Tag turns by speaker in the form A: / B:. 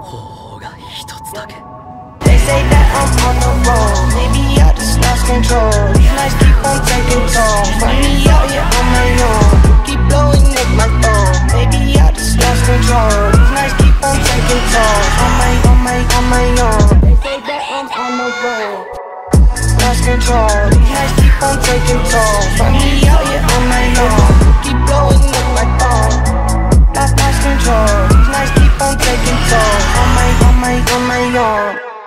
A: 方法が一つだけ
B: They say that I'm on the road. Maybe I just lost control. These nights keep on taking toll. Find me out here on my own. Keep blowing up my phone. Maybe I just lost control. These nights keep on taking toll. On my, on my, on my own. They say that I'm on the road. Lost control. are.